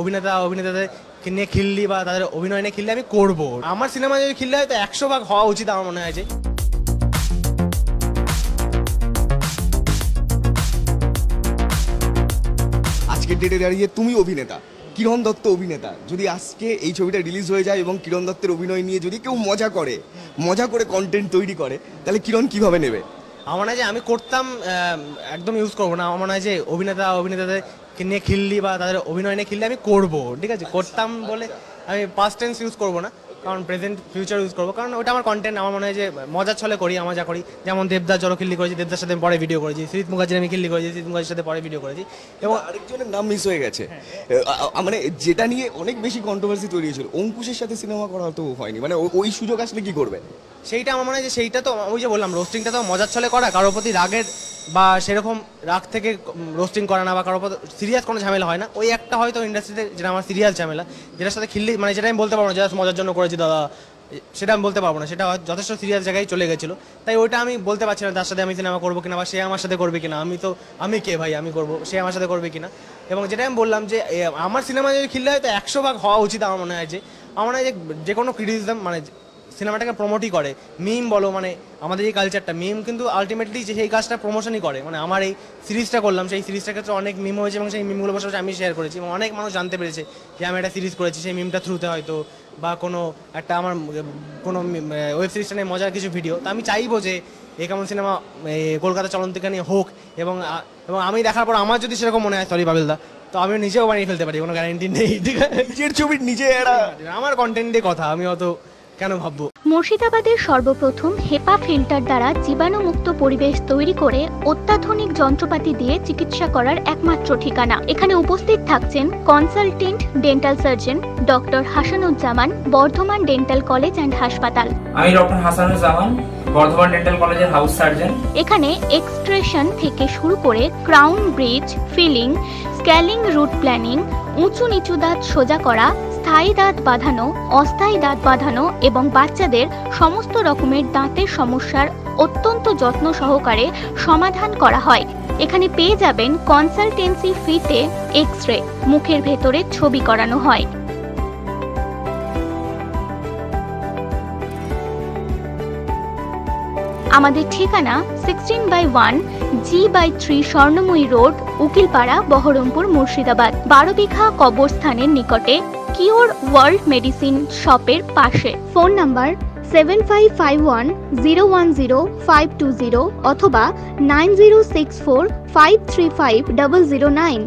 অভিনেতা, অভিনেতাদের নিয়ে খিল্লি বা তাদের অভিনয় নিয়ে খিল্লি আমি করব। আমার সিনেমা যদি খিল্লি হয়, তো একশো ভাগ হওয়া উচিত আমার মনে হয় যে। আজকের ডেটে দাঁড়িয়ে তুমি অভিনেতা, কিরণ দত্ত অভিনেতা, যদি আজকে এই ছবিটা রিলিজ হয়ে যায় এবং কিরণ দত্তের অভিনয় নিয়ে যদি কেউ মজা করে মজা করে কন্টেন্ট তৈরি করে, তাহলে কিরণ কীভাবে নেবে? আমার মনে হয় যে আমি করতাম একদম ইউজ করব না। আমার মনে হয় যে অভিনেতা, অভিনেতাদের নিয়ে খেললি বা তাদের অভিনয় নিয়ে খিল্লি আমি করব, ঠিক আছে? করতাম বলে আমি পাস্ট টেন্স ইউজ করব না কারণ প্রেজেন্ট ফিউচার ইউজ করব। কারণ ওটা আমার কন্টেন্ট আমার মনে হয় যে মজার ছলে করি আমার যা করি। যেমন দেবদাস জল খিল্লি করেছি দেবদার সাথে পরে ভিডিও করেছি শ্রীত মুখার্জির আমি খিল্লি করেছি শ্রীত মুখার্জির সাথে পরে ভিডিও করেছি। এবং আরেকজনের নাম মিস হয়ে গেছে। মানে যেটা নিয়ে অনেক বেশি কন্ট্রোভার্সি তৈরি হয়েছিল অঙ্কুশের সাথে সিনেমা করা তো হয়নি। মানে ওই সুযোগ আসলে কি করবে? সেইটা আমার মনে হয় যে সেইটা তো ওই যে বললাম রোস্টিংটা তো মজার ছলে করা কারোর প্রতি রাগের বা সেরকম রাগ থেকে রোস্টিং করা না বা কারোর সিরিয়াস কোনো ঝামেলা হয় না। ওই একটা হয়তো ইন্ডাস্ট্রিতে যেটা আমার সিরিয়াস ঝামেলা, যেটার সাথে খিল্লি মানে যেটা আমি বলতে পারব না জাস্ট মজার জন্য করেছি দাদা, সেটা আমি বলতে পারব না, সেটা যথেষ্ট সিরিয়াস জায়গায় চলে গেছিল। তাই ওইটা আমি বলতে পারছি না তার সাথে আমি সিনেমা করব কিনা বা সে আমার সাথে করবে কিনা, আমি তো, আমি কে ভাই, আমি করব, সে আমার সাথে করবে কিনা। এবং যেটা আমি বললাম যে আমার সিনেমা যদি খিল্লি হয় তো একশো ভাগ হওয়া উচিত আমার মনে হয় যে, আমার মনে হয় যে যে কোনো ক্রিটিসিজম মানে সিনেমাটাকে প্রমোটই করে। মিম বলো মানে আমাদের এই কালচারটা মিম কিন্তু আলটিমেটলি যে সেই কাজটা প্রমোশনই করে। মানে আমার এই সিরিজটা করলাম সেই সিরিজটার ক্ষেত্রে অনেক মিম হয়েছে এবং সেই মিমগুলো বসে বসে আমি শেয়ার করেছি এবং অনেক মানুষ জানতে পেরেছে যে আমি একটা সিরিজ করেছি সেই মিমটা থ্রুতে হয়তো বা কোনো একটা আমার কোনো ওয়েব সিরিজটা নিয়ে মজার কিছু ভিডিও তো আমি চাইব যে এই কেমন সিনেমা কলকাতা চলন্তিকা নিয়ে হোক এবং এবং আমি দেখার পর আমার যদি সেরকম মনে হয় সরি বাবিলদা তো আমি নিজেও বানিয়ে ফেলতে পারি কোনো গ্যারান্টি নেই ঠিক আছে? নিজের ছবির নিজে আমার কন্টেন্ট দিয়ে কথা আমি অত কেন ভাববো? মুর্শিদাবাদের সর্বপ্রথম হেপা ফিল্টার দ্বারা জীবাণুমুক্ত পরিবেশ তৈরি করে অত্যাধুনিক যন্ত্রপাতি দিয়ে চিকিৎসা করার একমাত্র ঠিকানা। এখানে উপস্থিত থাকছেন consultant dental surgeon doctor Hasanuzzaman Bardhaman dental college and হাসপাতাল। আমি ডক্টর হাসানুজ্জামান বর্ধমান ডেন্টাল কলেজের হাউস সার্জন। এখানে এক্সট্রেশন থেকে শুরু করে crown bridge filling scaling root planning উঁচু নিচু দাঁত সোজা করা স্থায়ী দাঁত বাঁধানো, অস্থায়ী দাঁত বাঁধানো এবং বাচ্চাদের সমস্ত রকমের দাঁতের সমস্যার অত্যন্ত যত্ন সহকারে সমাধান করা হয়। এখানে পেয়ে যাবেন কনসালটেন্সি ফিতে এক্স রে মুখের ভেতরে ছবি করানো হয়। আমাদের ঠিকানা sixteen by one G by three Swarnamoyee road, Ukilpara, Baharampur, Murshidabad. বারো বিঘা কবরস্থানের নিকটে কিওর ওয়ার্ল্ড মেডিসিন শপের পাশে। Phone number seven five five one zero one zero five two zero অথবা nine zero six four five three five double zero nine